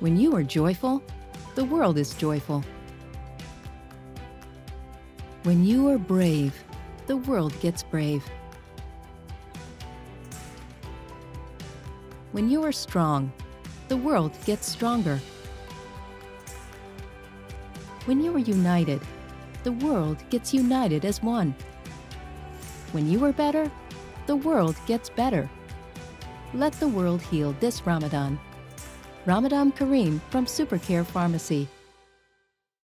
When you are joyful, the world is joyful. When you are brave, the world gets brave. When you are strong, the world gets stronger. When you are united, the world gets united as one. When you are better, the world gets better. Let the world heal this Ramadan. Ramadan Kareem from Supercare Pharmacy.